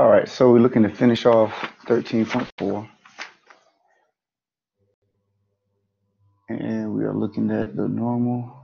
All right, so we're looking to finish off 13.4. And we are looking at the normal.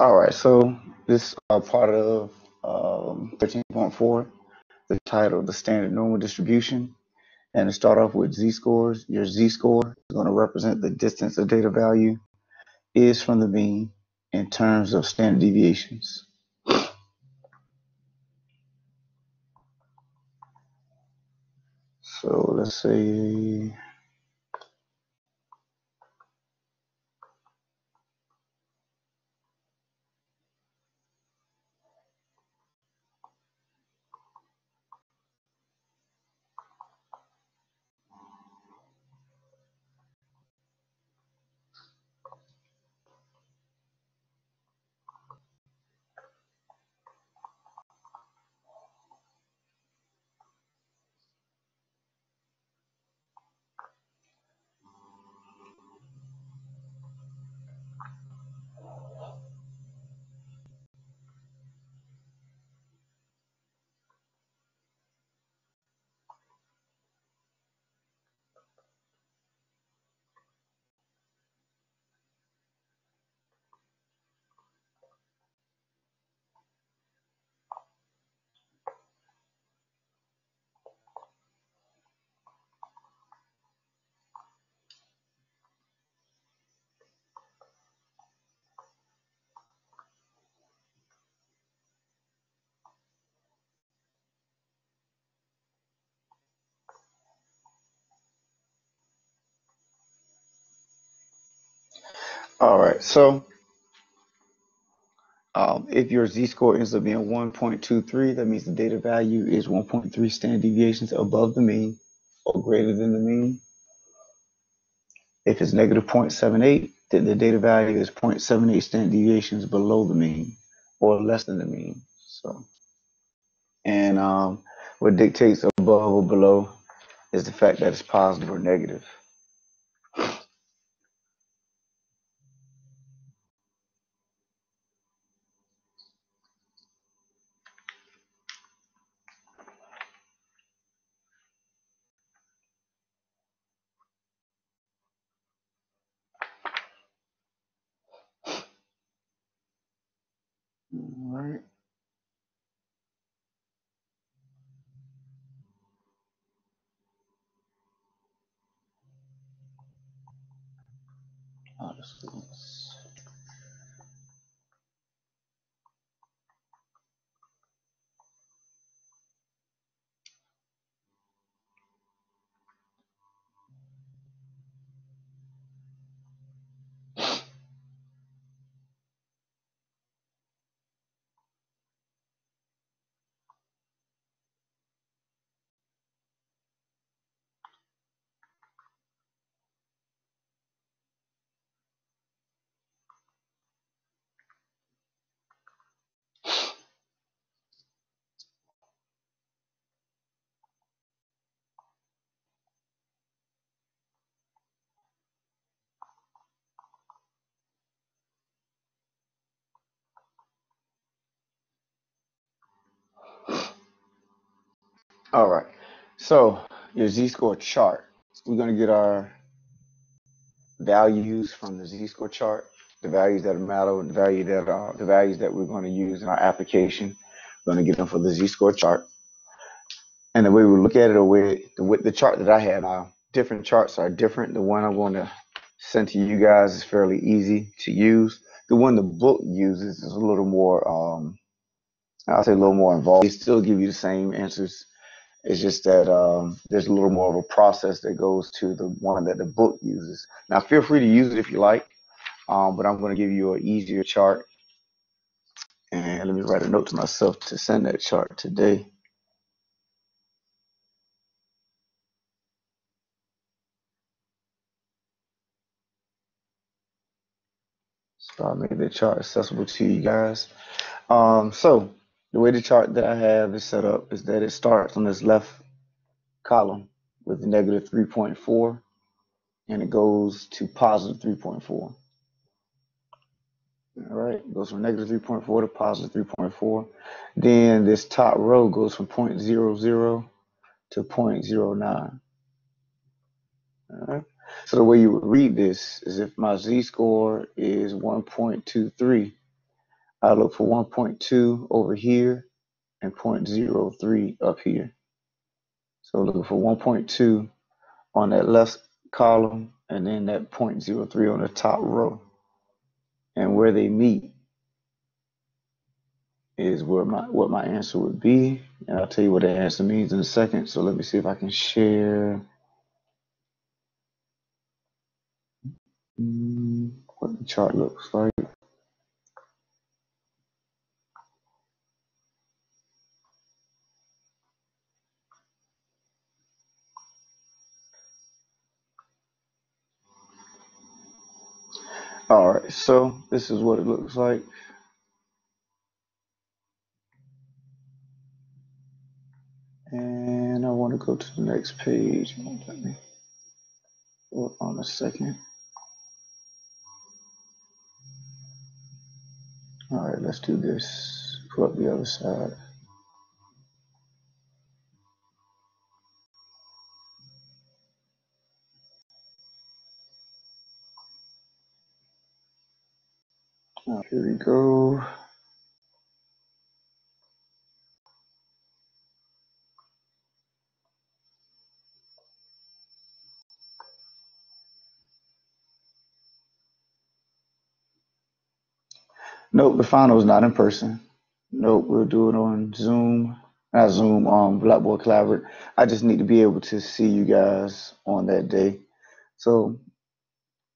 All right, so this uh, part of um, 13.4, the title, the standard normal distribution. And to start off with z-scores, your z-score is going to represent the distance a data value is from the mean in terms of standard deviations. So let's say, all right, so um, if your z-score ends up being 1.23, that means the data value is 1.3 standard deviations above the mean or greater than the mean. If it's negative 0.78, then the data value is 0.78 standard deviations below the mean or less than the mean. So, and um, what dictates above or below is the fact that it's positive or negative. All right. Oh, this is- All right. So your z-score chart. We're gonna get our values from the z-score chart, the values that are matter, the value that are the values that we're going to use in our application. We're going to get them for the z-score chart. And the way we look at it, or way the with the chart that I have now, different charts are different. The one I'm going to send to you guys is fairly easy to use. The one the book uses is a little more, um, I'll say a little more involved. They still give you the same answers. It's just that um, there's a little more of a process that goes to the one that the book uses. Now, feel free to use it if you like, um, but I'm going to give you an easier chart. And let me write a note to myself to send that chart today. So I'll make the chart accessible to you guys. Um, so the way the chart that I have is set up is that it starts on this left column with negative 3.4 and it goes to positive 3.4. All right, goes from negative 3.4 to positive 3.4. Then this top row goes from 0.00 to 0.09. All right. So the way you would read this is if my z-score is 1.23, I look for 1.2 over here and 0.03 up here. So looking for 1.2 on that left column and then that 0.03 on the top row. And where they meet is where my what my answer would be. And I'll tell you what the answer means in a second. So let me see if I can share mm, what the chart looks like. All right, so this is what it looks like. And I want to go to the next page. Hold on a second. All right, let's do this. Pull up the other side. Here we go. Nope, the final is not in person. Nope, we'll do it on Zoom. Not Zoom, um, Blackboard Collaborate. I just need to be able to see you guys on that day. So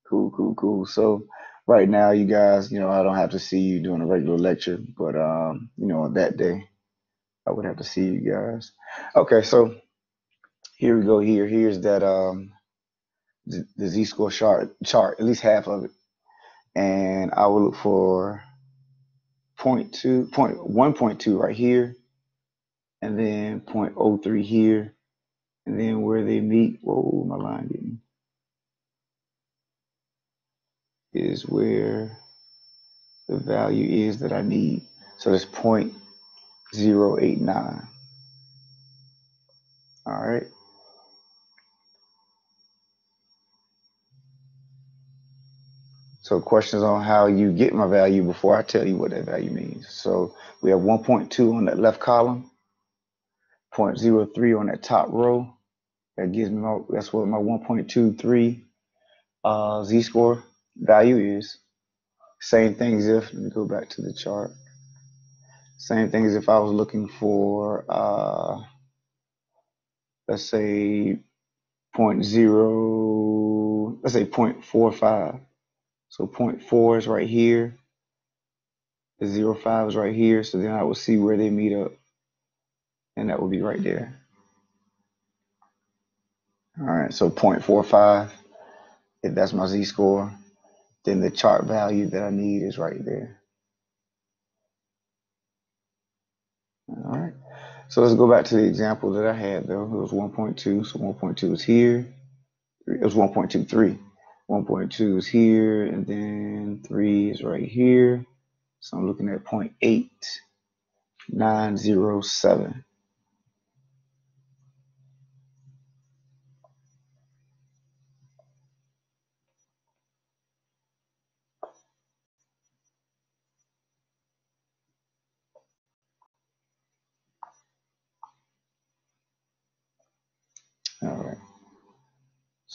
cool, cool, cool. So right now, you guys, you know, I don't have to see you doing a regular lecture, but um, you know, on that day, I would have to see you guys. Okay, so here we go. Here, here's that um, the, the z-score chart, chart, at least half of it, and I will look for point two, point one point two right here, and then point oh three here, and then where they meet. Whoa, my line getting is where the value is that I need. So that's point zero eight nine. All right. So questions on how you get my value before I tell you what that value means. So we have 1.2 on that left column, 0.03 on that top row. That gives me my, that's what my 1.23 uh, z-score value is. Same thing as if, let me go back to the chart. Same thing as if I was looking for, uh, let's say 0.0, let's say 0.45. So 0.4 is right here. The 0.5 is right here. So then I will see where they meet up. And that will be right there. All right, so 0.45, if that's my z-score, then the chart value that I need is right there. All right, so let's go back to the example that I had though. It was 1.2, so 1.2 is here. It was 1.23. 1.2 is here, and then 3 is right here. So I'm looking at 0.8907.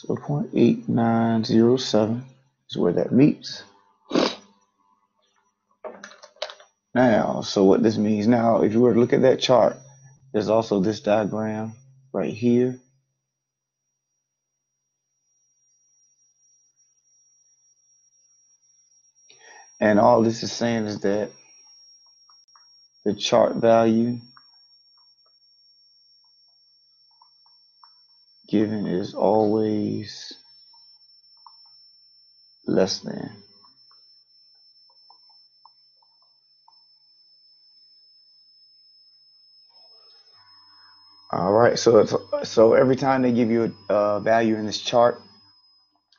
0.8907 is where that meets. Now, so what this means now, if you were to look at that chart, there's also this diagram right here. And all this is saying is that the chart value given is always less than. All right, so so every time they give you a, a value in this chart,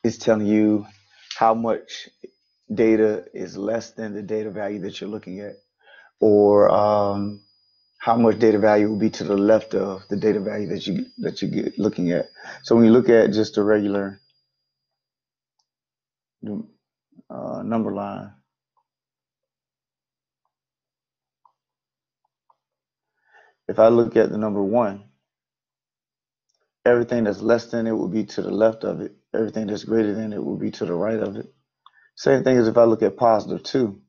it's telling you how much data is less than the data value that you're looking at, or um, how much data value will be to the left of the data value that you that you get looking at. So when you look at just a regular uh, number line, if I look at the number one, everything that's less than it will be to the left of it. Everything that's greater than it will be to the right of it. Same thing as if I look at positive two.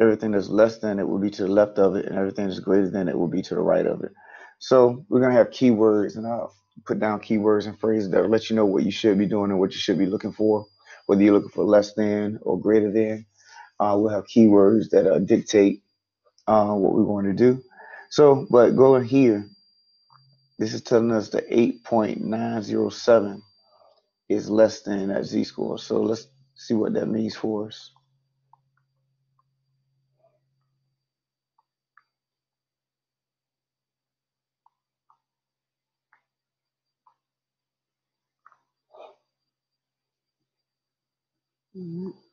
Everything that's less than it will be to the left of it, and everything that's greater than it will be to the right of it. So we're gonna have keywords, and I'll put down keywords and phrases that let you know what you should be doing and what you should be looking for, whether you're looking for less than or greater than. Uh, we'll have keywords that uh, dictate uh, what we're going to do. So, but going here, this is telling us the 8.907 is less than that z-score. So let's see what that means for us. Mhm.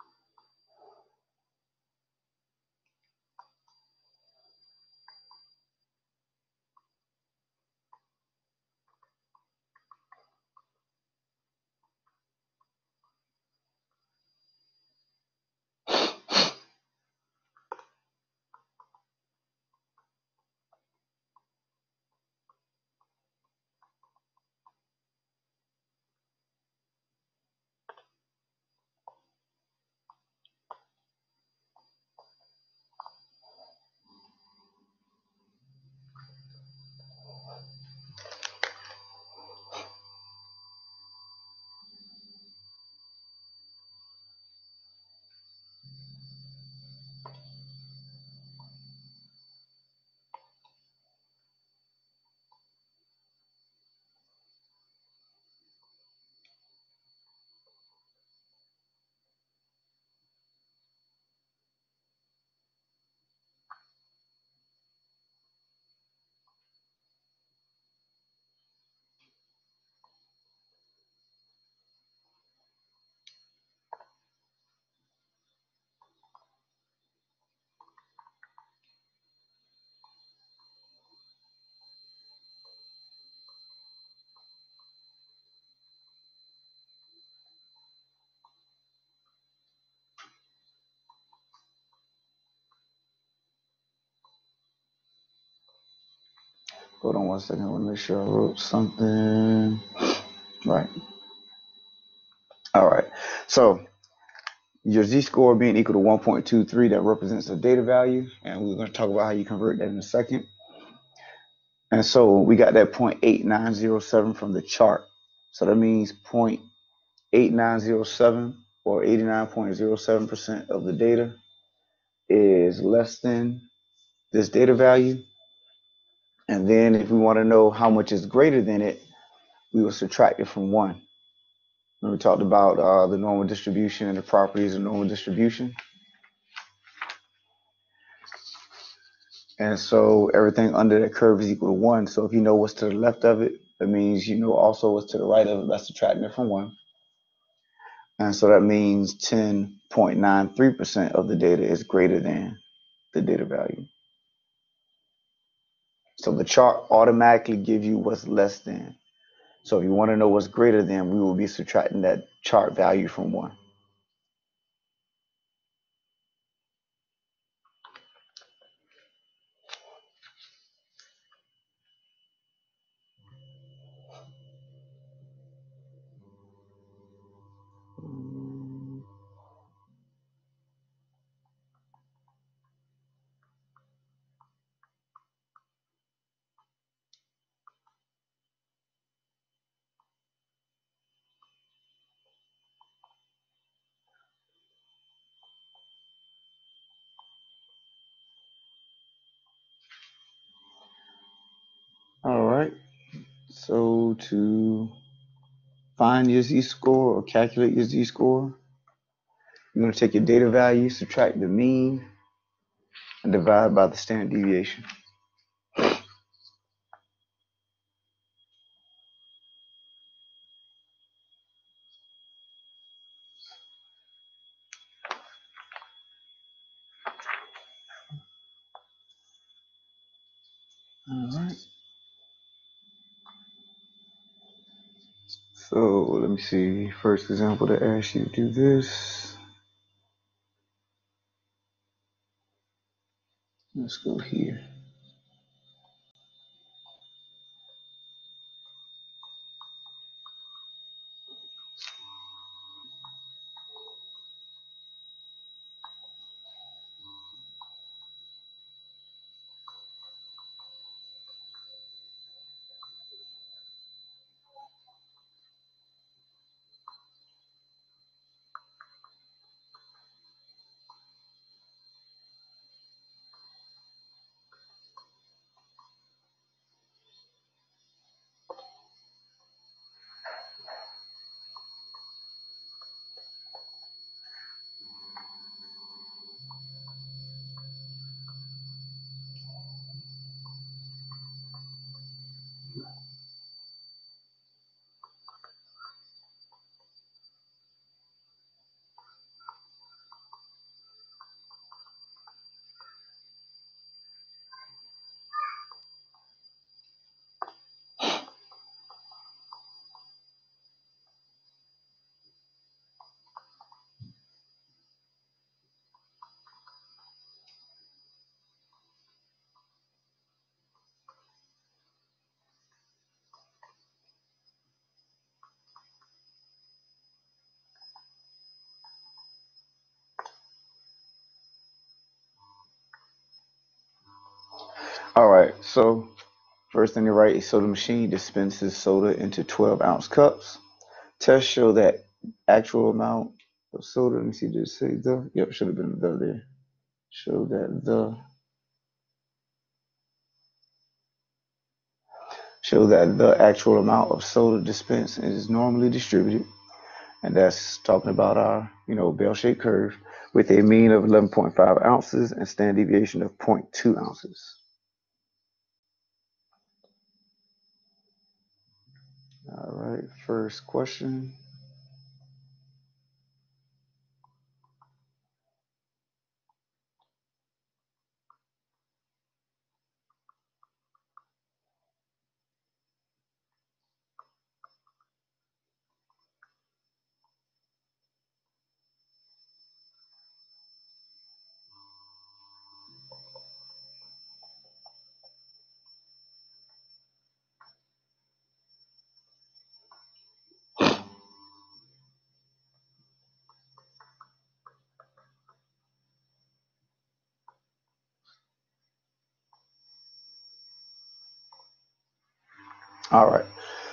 Hold on one second. I want to make sure I wrote something. Right. All right. So your z-score being equal to 1.23, that represents the data value. And we're going to talk about how you convert that in a second. And so we got that 0.8907 from the chart. So that means 0.8907 or 89.07% of the data is less than this data value. And then if we want to know how much is greater than it, we will subtract it from one. When we talked about uh, the normal distribution and the properties of normal distribution. And so everything under that curve is equal to one. So if you know what's to the left of it, that means you know also what's to the right of it by subtracting it from one. And so that means 10.93% of the data is greater than the data value. So the chart automatically gives you what's less than. So if you want to know what's greater than, we will be subtracting that chart value from one. All right. So to find your z-score or calculate your z-score, you're going to take your data value, subtract the mean, and divide by the standard deviation. See. First example to ask you to do this. Let's go here. All right. So first thing to write is so the machine dispenses soda into 12 ounce cups. Tests show that actual amount of soda. Let me see. Did say the? Yep. Should have been the there. Show that the. Show that the actual amount of soda dispensed is normally distributed. and that's talking about our, you know, bell-shaped curve with a mean of 11.5 ounces and standard deviation of 0.2 ounces. All right, first question. All right.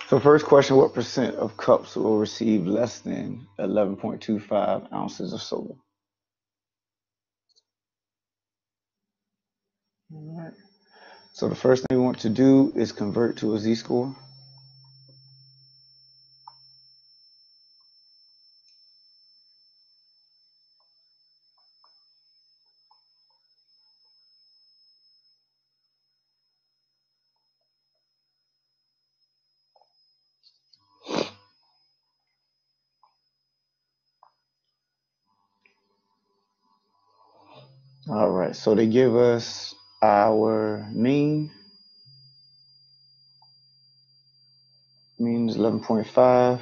So first question, what percent of cups will receive less than 11.25 ounces of soda? All right. So the first thing we want to do is convert to a z-score. All right. So they give us our mean. Mean is 11.5.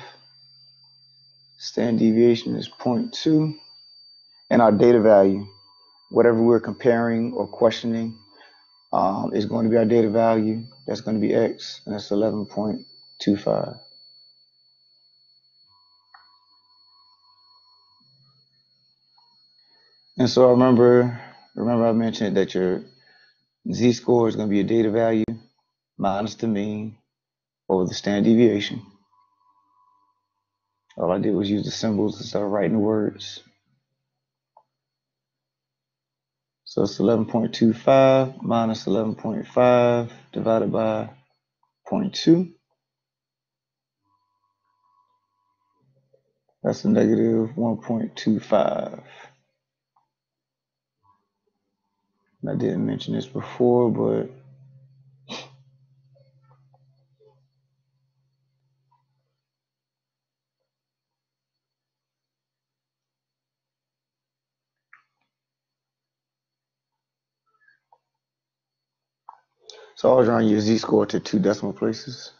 Standard deviation is zero point 0.2. And our data value, whatever we're comparing or questioning, um, is going to be our data value. That's going to be x, and that's 11.25. And so I remember, Remember I mentioned that your z-score is going to be a data value minus the mean over the standard deviation. All I did was use the symbols instead start writing the words. So it's 11.25 minus 11.5 divided by 0.2. That's a negative 1.25. I didn't mention this before, but so I was trying to use z-score to two decimal places.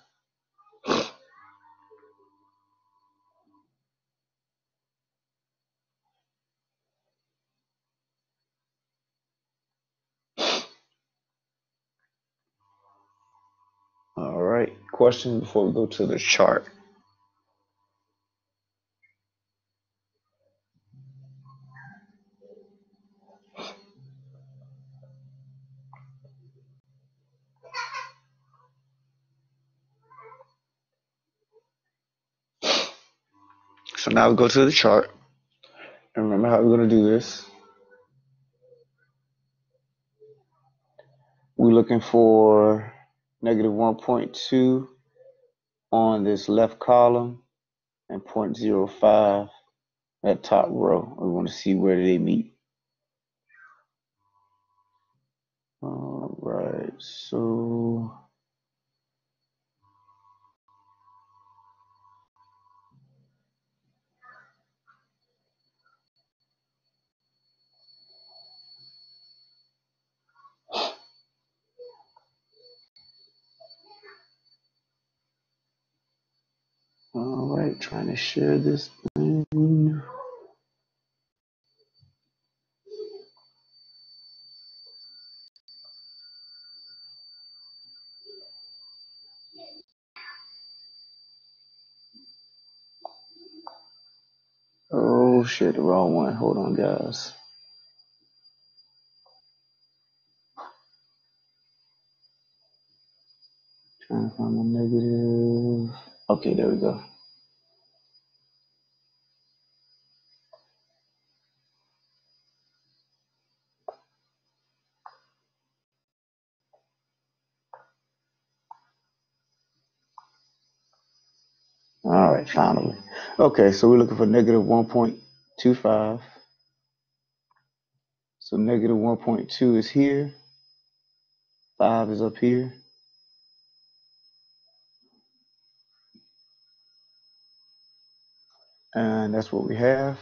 All right, question before we go to the chart. So now we go to the chart. And remember how we're going to do this. We're looking for negative 1.2 on this left column and 0.05 at top row. We want to see where they meet. All right, so all right, trying to share this thing. Oh shit, the wrong one. Hold on, guys. Trying to find the negative. Okay, there we go. All right, finally. Okay, so we're looking for negative 1.25. So negative 1.2 is here. 5 is up here. And that's what we have.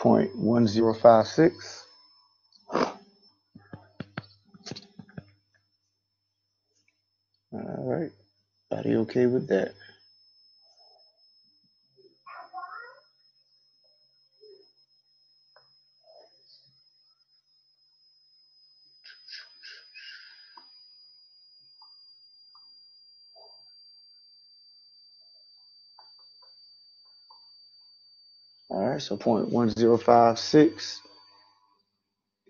0.1056. All right. Body okay with that? All right, so 0.1056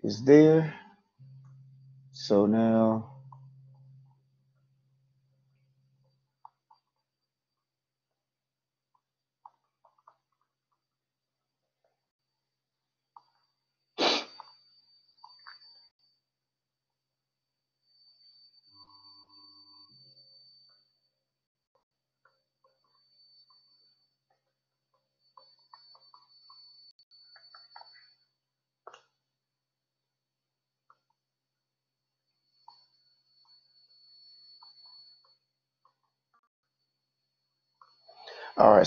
is there. So now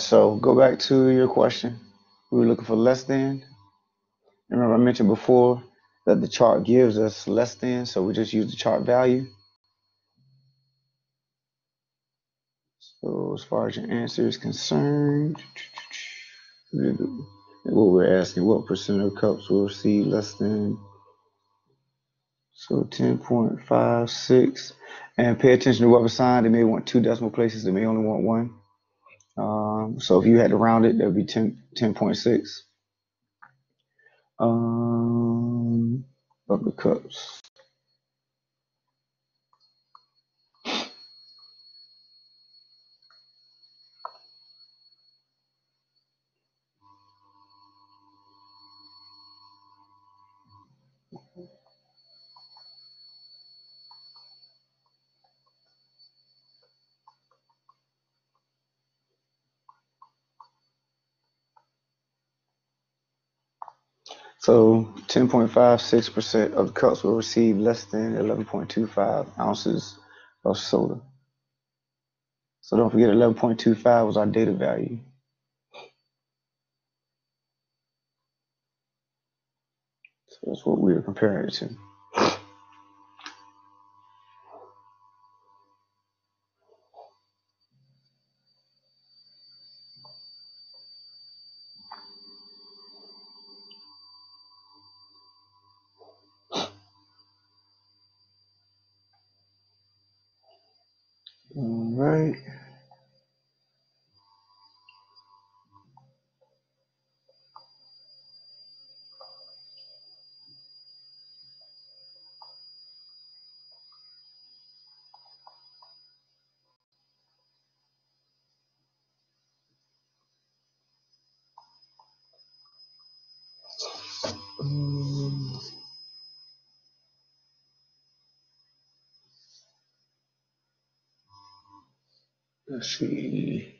so go back to your question. We were looking for less than. Remember, I mentioned before that the chart gives us less than, so we just use the chart value. So, as far as your answer is concerned, what we're asking, what percent of cups will receive less than? So 10.56. And pay attention to what was signed. They may want two decimal places. They may only want one. Um, so if you had to round it, that would be 10, 10.6 um, of the cups. So 10.56% of the cups will receive less than 11.25 ounces of soda. So don't forget 11.25 was our data value. So that's what we were comparing it to. All right. Let's see.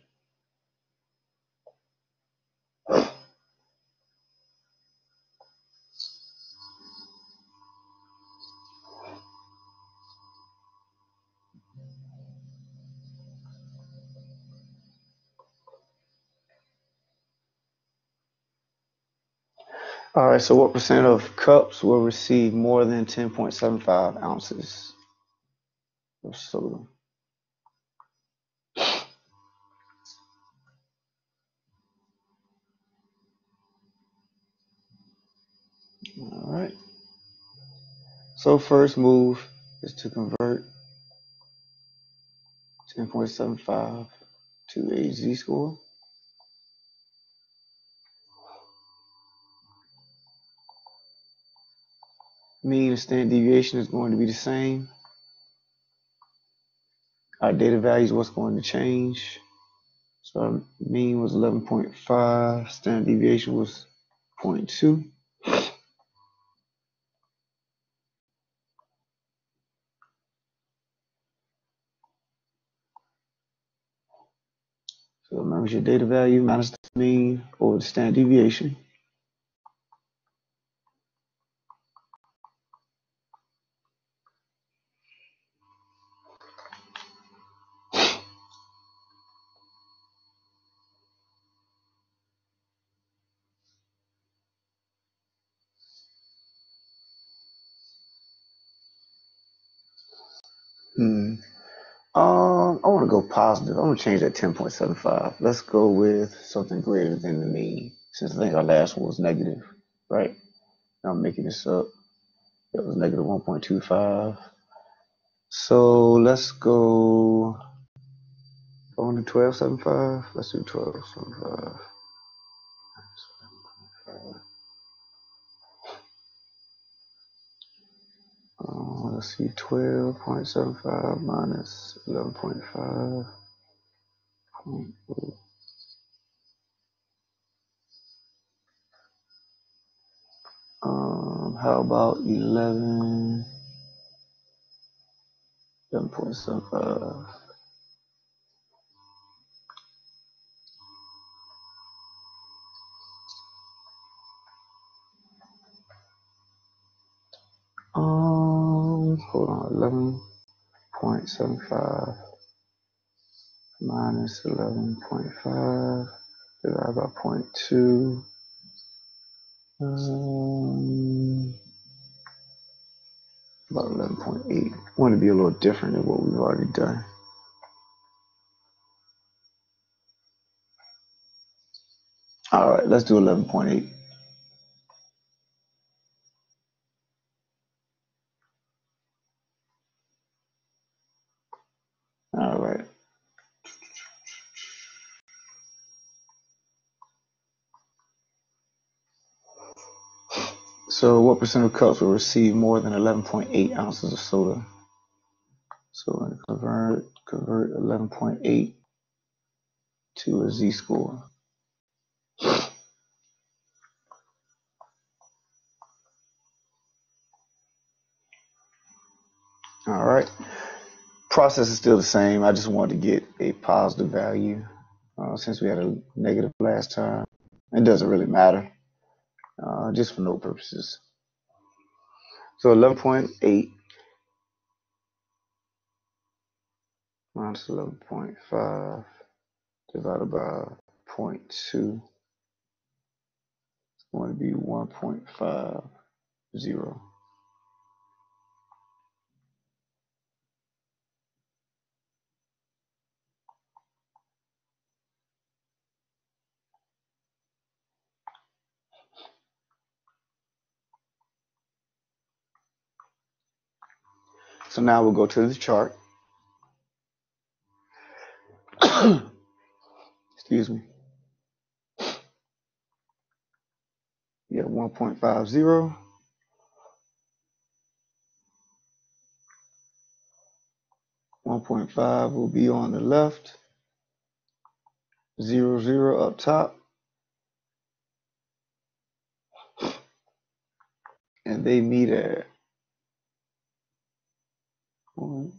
All right, so what percent of cups will receive more than 10.75 ounces of soda? All right. So first move is to convert 10.75 to a z-score. Mean and standard deviation is going to be the same. Our data value is what's going to change. So mean was 11.5, standard deviation was zero point 0.2. So your data value minus the mean over the standard deviation. Positive. I'm gonna change that 10.75. Let's go with something greater than the mean, since I think our last one was negative, right? I'm making this up. It was negative 1.25. So let's go on to 12.75. Let's do 12.75. Uh, let's see, 12.75 minus 11.5. Um, how about 11, 11.75? 11.75 minus 11.5 divided by zero point 0.2. Um, about 11.8. Want to be a little different than what we've already done. All right, let's do 11.8. All right. So what percent of cups will receive more than 11.8 ounces of soda? So we're going to convert, convert 11.8 to a z-score. All right. Process is still the same. I just wanted to get a positive value uh, since we had a negative last time. It doesn't really matter. Uh, just for note purposes. So 11.8 minus 11.5 divided by 0.2 is going to be 1.50. So now we'll go to the chart. Excuse me. Yeah, 1.50. One point five will be on the left, zero zero up top, and they meet at point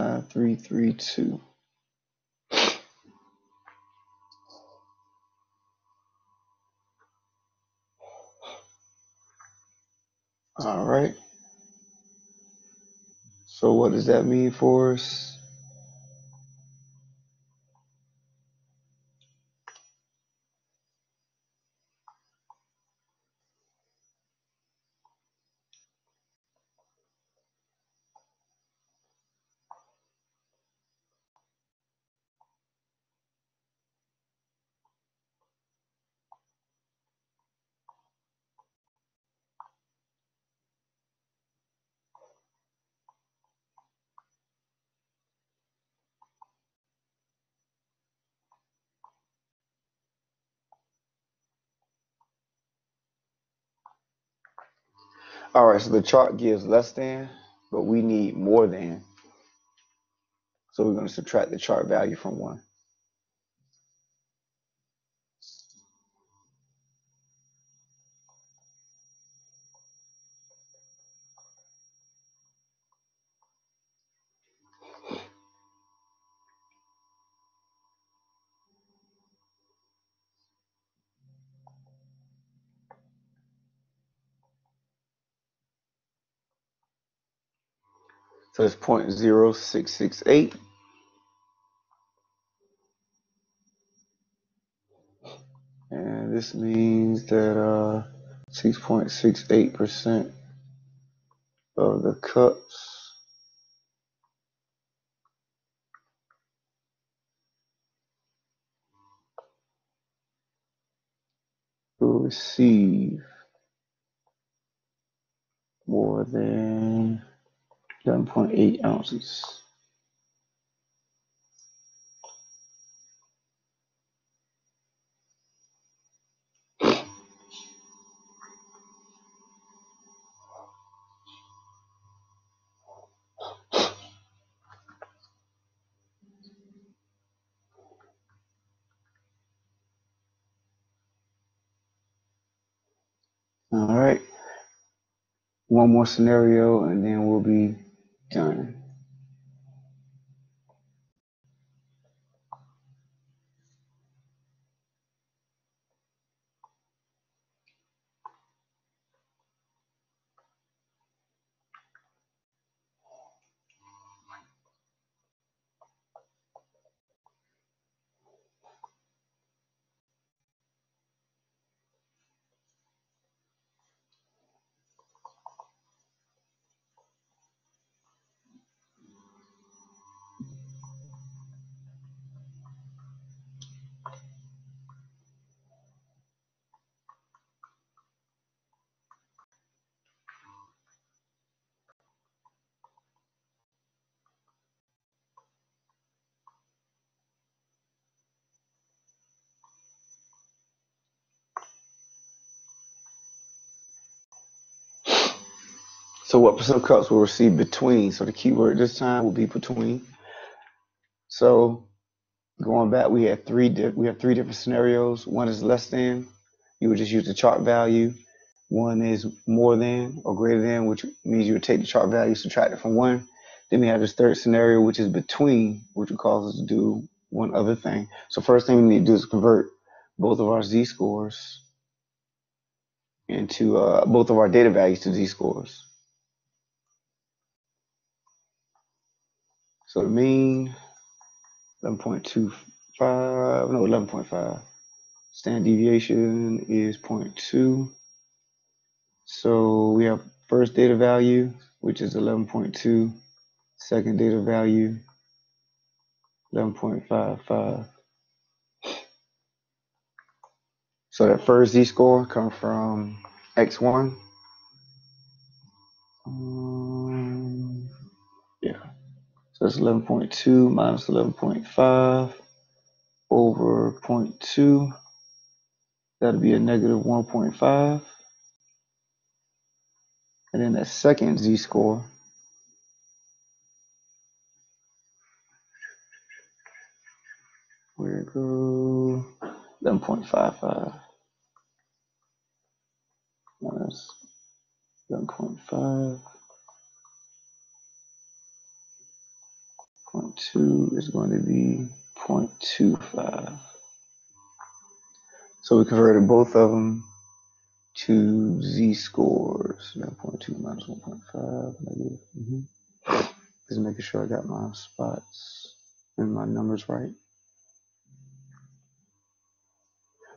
nine three three two. All right. So what does that mean for us? All right, so the chart gives less than, but we need more than. So we're going to subtract the chart value from one. So it's point zero six six eight, and this means that uh, 6.68% of the cups will receive more than 11.8 ounces. All right, one more scenario, and then we'll be done. So what percent cups will receive between? So the keyword this time will be between. So going back, we had three. We have three different scenarios. One is less than. You would just use the chart value. One is more than or greater than, which means you would take the chart value, subtract it from one. Then we have this third scenario, which is between, which would cause us to do one other thing. So first thing we need to do is convert both of our z-scores into uh, both of our data values to z-scores. So the mean 11.25, no 11.5. Standard deviation is 0.2. So we have first data value, which is 11.2. Second data value, 11.55. So that first z-score comes from x1. Um. That's 11.2 minus 11.5 over 0.2. That'll be a negative 1.5. And then that second z-score, where go? 11.55 minus 11.5. 0.2 is going to be 0.25. So we converted both of them to z-scores. 9.2 minus 1.5 negative. Mm-hmm. Just making sure I got my spots and my numbers right.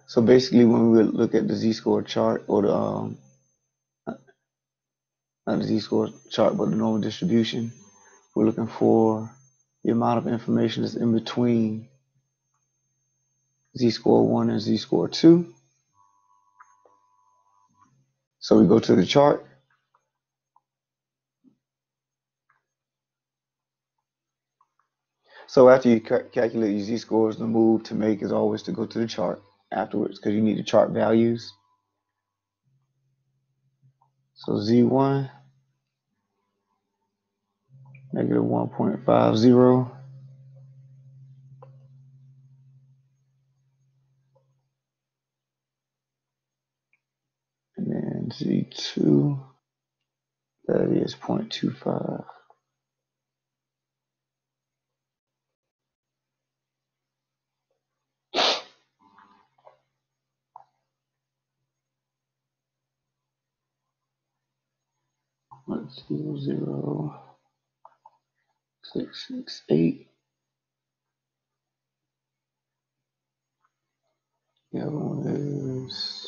So basically, when we look at the z-score chart or the um, not the z-score chart, but the normal distribution, we're looking for the amount of information that's in between z-score 1 and z-score 2. So we go to the chart. So after you ca- calculate your z-scores, the move to make is always to go to the chart afterwards because you need the chart values. So z1, negative 1.50. And then z2, that is 0.25. Let's do zero, six, six, eight. The other one is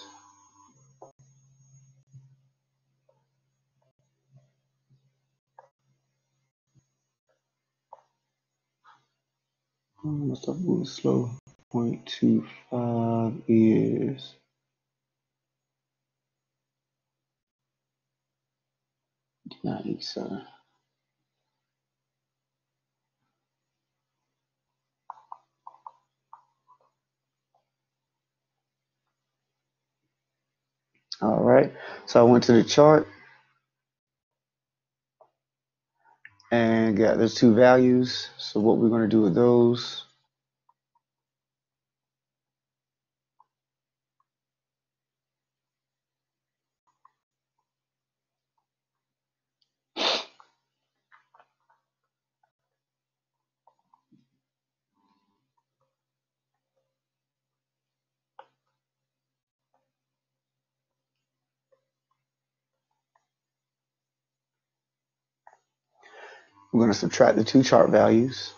oh, must have moved slow. 0.25 is nice. Uh, all right. So I went to the chart and got those two values. So what we're going to do with those, we're going to subtract the two chart values.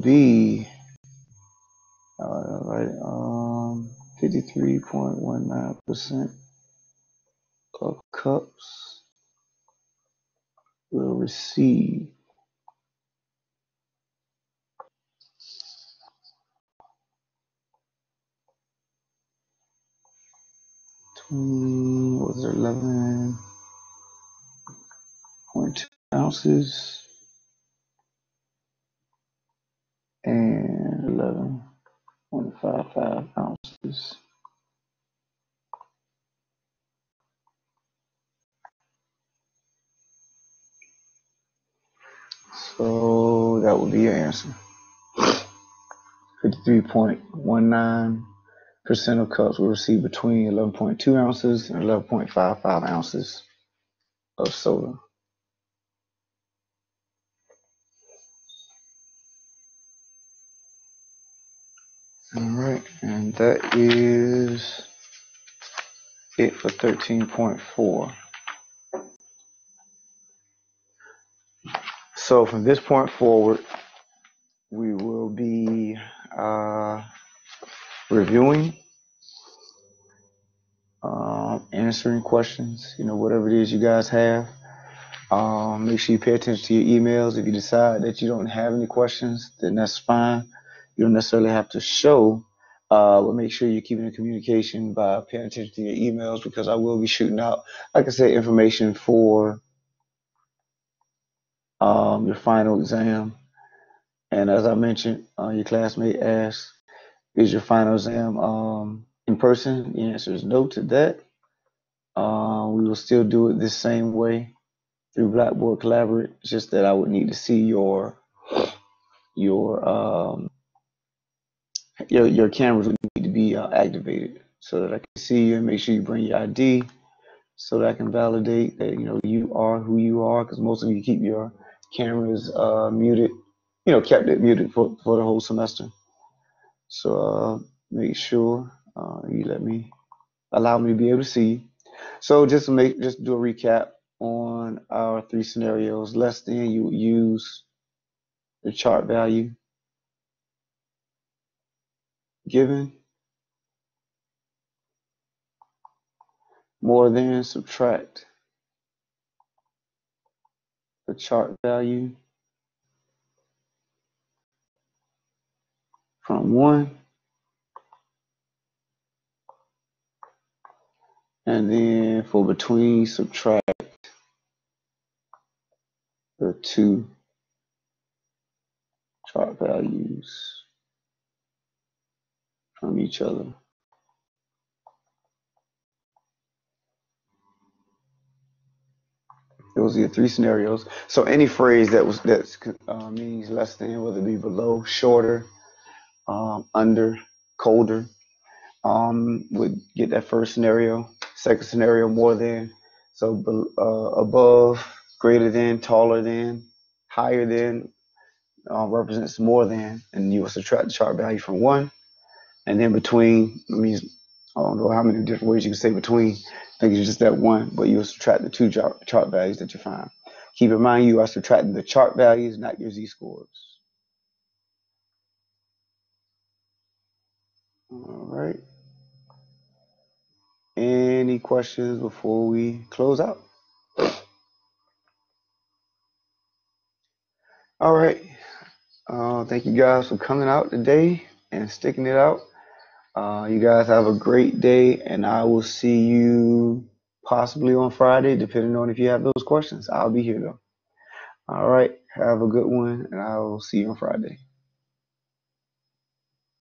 be all right, um, 53.19% of cups will receive. Twenty was it eleven point two ounces? And 11.55 ounces. So that would be your answer. 53.19% of cups will receive between 11.2 ounces and 11.55 ounces of soda. All right, and that is it for 13.4. So from this point forward, we will be uh, reviewing, um, answering questions, you know, whatever it is you guys have. Um, make sure you pay attention to your emails. If you decide that you don't have any questions, then that's fine. You don't necessarily have to show, uh, but make sure you're keeping in communication by paying attention to your emails because I will be shooting out, like I said, information for um, your final exam. And as I mentioned, uh, your classmate asked, is your final exam um, in person? The answer is no to that. Uh, we will still do it the same way through Blackboard Collaborate. It's just that I would need to see your your um, your your cameras need to be uh, activated so that I can see you and make sure you bring your ID so that I can validate that you know you are who you are because most of you keep your cameras uh, muted, you know, kept it muted for, for the whole semester. So uh, make sure uh, you let me allow me to be able to see. So just make just do a recap on our three scenarios. Less than you use the chart value given. More than subtract the chart value from 1 and then for between subtract the two chart values from each other. Those are your three scenarios. So any phrase that was that uh, means less than, whether it be below, shorter, um, under, colder, um, would get that first scenario. Second scenario, more than. So uh, above, greater than, taller than, higher than uh, represents more than, and you will subtract the chart value from one. And then between means I don't know how many different ways you can say between. I think it's just that one, but you'll subtract the two chart, chart values that you find. Keep in mind you are subtracting the chart values, not your z-scores. All right. Any questions before we close out? All right. Uh, thank you guys for coming out today and sticking it out. Uh, you guys have a great day, and I will see you possibly on Friday, depending on if you have those questions. I'll be here though. All right. Have a good one, and I will see you on Friday.